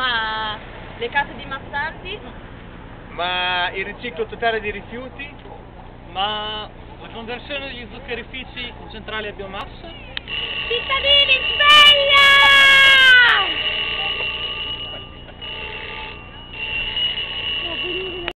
Ma le case di Mazzardi? Ma il riciclo totale di rifiuti? Ma la conversione degli zuccherifici in centrali a biomassa?